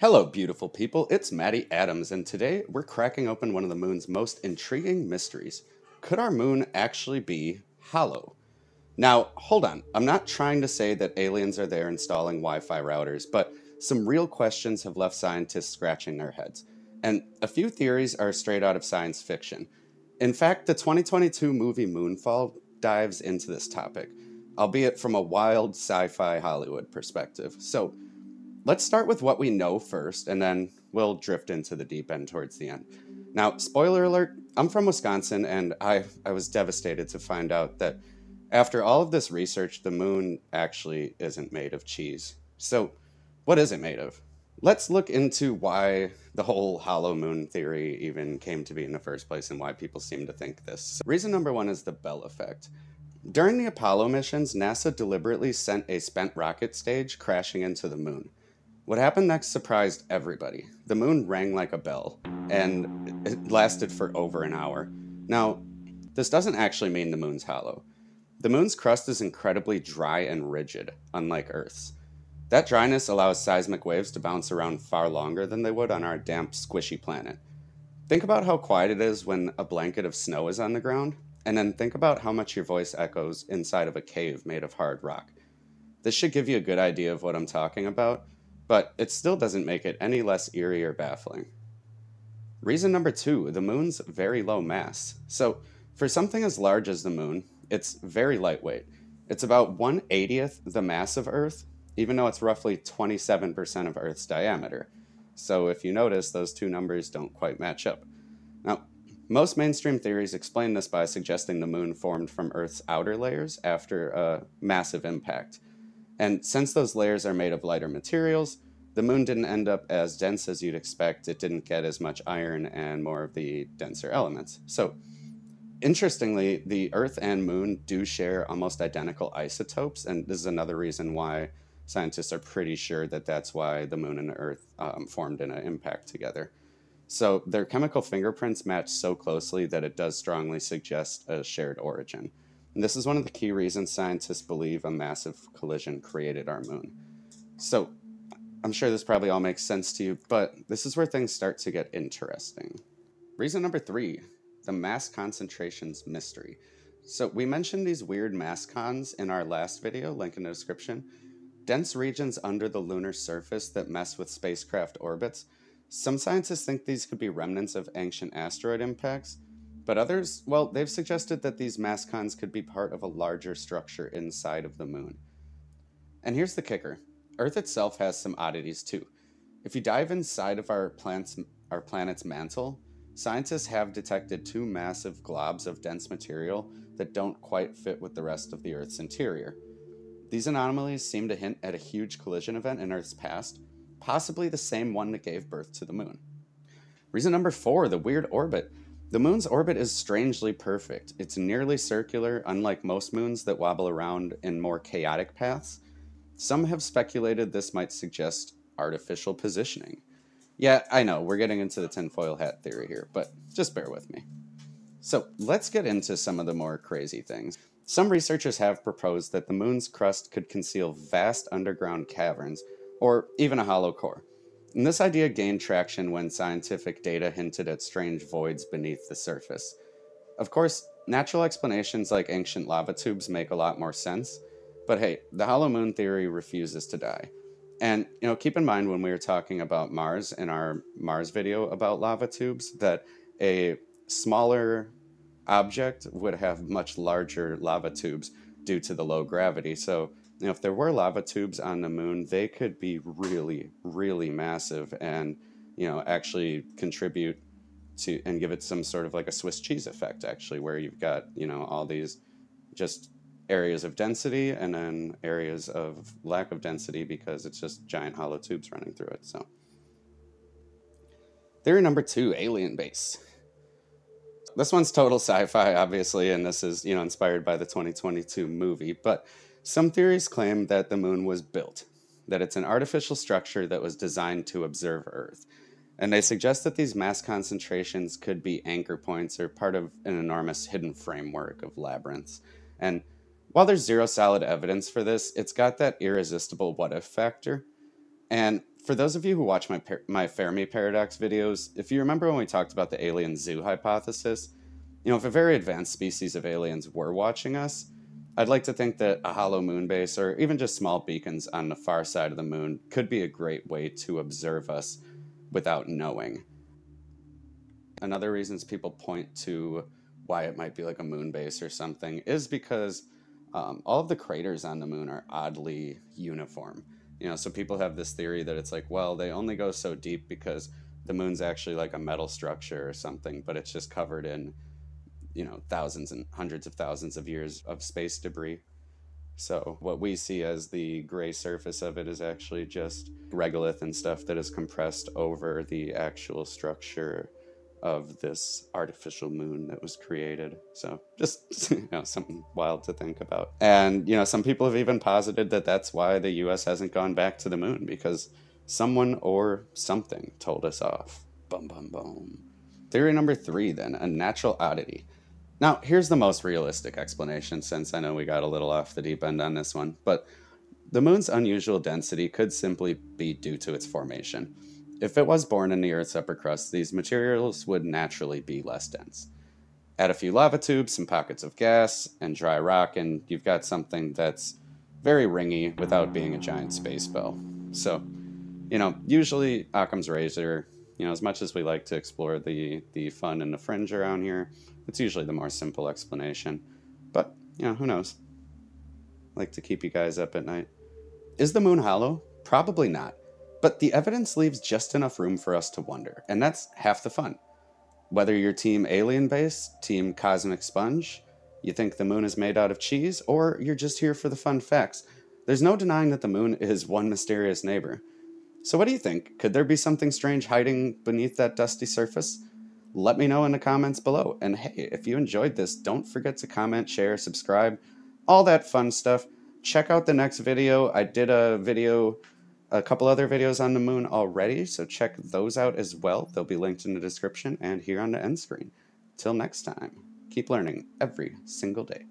Hello, beautiful people. It's Matty Atoms, and today we're cracking open one of the moon's most intriguing mysteries. Could our moon actually be hollow? Now, hold on. I'm not trying to say that aliens are there installing Wi Fi routers, but some real questions have left scientists scratching their heads. And a few theories are straight out of science fiction. In fact, the 2022 movie Moonfall dives into this topic, albeit from a wild sci fi Hollywood perspective. So, Let's start with what we know first, and then we'll drift into the deep end towards the end. Now, spoiler alert, I'm from Wisconsin, and I, I was devastated to find out that after all of this research, the moon actually isn't made of cheese. So, what is it made of? Let's look into why the whole hollow moon theory even came to be in the first place and why people seem to think this. Reason number one is the Bell effect. During the Apollo missions, NASA deliberately sent a spent rocket stage crashing into the moon. What happened next surprised everybody. The moon rang like a bell, and it lasted for over an hour. Now, this doesn't actually mean the moon's hollow. The moon's crust is incredibly dry and rigid, unlike Earth's. That dryness allows seismic waves to bounce around far longer than they would on our damp, squishy planet. Think about how quiet it is when a blanket of snow is on the ground, and then think about how much your voice echoes inside of a cave made of hard rock. This should give you a good idea of what I'm talking about, but it still doesn't make it any less eerie or baffling. Reason number two the moon's very low mass. So, for something as large as the moon, it's very lightweight. It's about 1 80th the mass of Earth, even though it's roughly 27% of Earth's diameter. So, if you notice, those two numbers don't quite match up. Now, most mainstream theories explain this by suggesting the moon formed from Earth's outer layers after a massive impact. And since those layers are made of lighter materials, the moon didn't end up as dense as you'd expect. It didn't get as much iron and more of the denser elements. So, interestingly, the Earth and moon do share almost identical isotopes. And this is another reason why scientists are pretty sure that that's why the moon and Earth um, formed in an impact together. So, their chemical fingerprints match so closely that it does strongly suggest a shared origin. And this is one of the key reasons scientists believe a massive collision created our moon. So, I'm sure this probably all makes sense to you, but this is where things start to get interesting. Reason number three the mass concentrations mystery. So, we mentioned these weird mascons in our last video, link in the description. Dense regions under the lunar surface that mess with spacecraft orbits. Some scientists think these could be remnants of ancient asteroid impacts, but others, well, they've suggested that these mascons could be part of a larger structure inside of the moon. And here's the kicker Earth itself has some oddities too. If you dive inside of our, plant's, our planet's mantle, scientists have detected two massive globs of dense material that don't quite fit with the rest of the Earth's interior. These anomalies seem to hint at a huge collision event in Earth's past, possibly the same one that gave birth to the moon. Reason number four the weird orbit. The moon's orbit is strangely perfect. It's nearly circular, unlike most moons that wobble around in more chaotic paths. Some have speculated this might suggest artificial positioning. Yeah, I know, we're getting into the tinfoil hat theory here, but just bear with me. So, let's get into some of the more crazy things. Some researchers have proposed that the moon's crust could conceal vast underground caverns, or even a hollow core. And this idea gained traction when scientific data hinted at strange voids beneath the surface. Of course, natural explanations like ancient lava tubes make a lot more sense, but hey, the hollow moon theory refuses to die. And you know, keep in mind when we were talking about Mars in our Mars video about lava tubes that a smaller object would have much larger lava tubes due to the low gravity. So you know, if there were lava tubes on the moon, they could be really, really massive and, you know, actually contribute to and give it some sort of like a Swiss cheese effect, actually, where you've got, you know, all these just areas of density and then areas of lack of density because it's just giant hollow tubes running through it. So, theory number two alien base. This one's total sci fi, obviously, and this is, you know, inspired by the 2022 movie, but some theories claim that the moon was built, that it's an artificial structure that was designed to observe Earth. And they suggest that these mass concentrations could be anchor points or part of an enormous hidden framework of labyrinths. And while there's zero solid evidence for this, it's got that irresistible what if factor. And for those of you who watch my my Fermi paradox videos, if you remember when we talked about the alien zoo hypothesis, you know, if a very advanced species of aliens were watching us, I'd like to think that a hollow moon base or even just small beacons on the far side of the moon could be a great way to observe us without knowing. Another reasons people point to why it might be like a moon base or something is because um, all of the craters on the moon are oddly uniform. You know, so people have this theory that it's like, well, they only go so deep because the moon's actually like a metal structure or something, but it's just covered in, you know, thousands and hundreds of thousands of years of space debris. So what we see as the gray surface of it is actually just regolith and stuff that is compressed over the actual structure of this artificial moon that was created. So just you know something wild to think about. And you know some people have even posited that that's why the US hasn't gone back to the moon because someone or something told us off. Bum bum bum. Theory number 3 then, a natural oddity. Now, here's the most realistic explanation since I know we got a little off the deep end on this one, but the moon's unusual density could simply be due to its formation. If it was born in the Earth's upper crust, these materials would naturally be less dense. Add a few lava tubes, some pockets of gas, and dry rock, and you've got something that's very ringy without being a giant space bell. So, you know, usually Occam's razor, you know, as much as we like to explore the, the fun and the fringe around here, it's usually the more simple explanation. But, you know, who knows? Like to keep you guys up at night. Is the moon hollow? Probably not. But the evidence leaves just enough room for us to wonder, and that's half the fun. Whether you're team alien base, team cosmic sponge, you think the moon is made out of cheese, or you're just here for the fun facts, there's no denying that the moon is one mysterious neighbor. So, what do you think? Could there be something strange hiding beneath that dusty surface? Let me know in the comments below. And hey, if you enjoyed this, don't forget to comment, share, subscribe, all that fun stuff. Check out the next video. I did a video a couple other videos on the moon already, so check those out as well. They'll be linked in the description and here on the end screen. Till next time, keep learning every single day.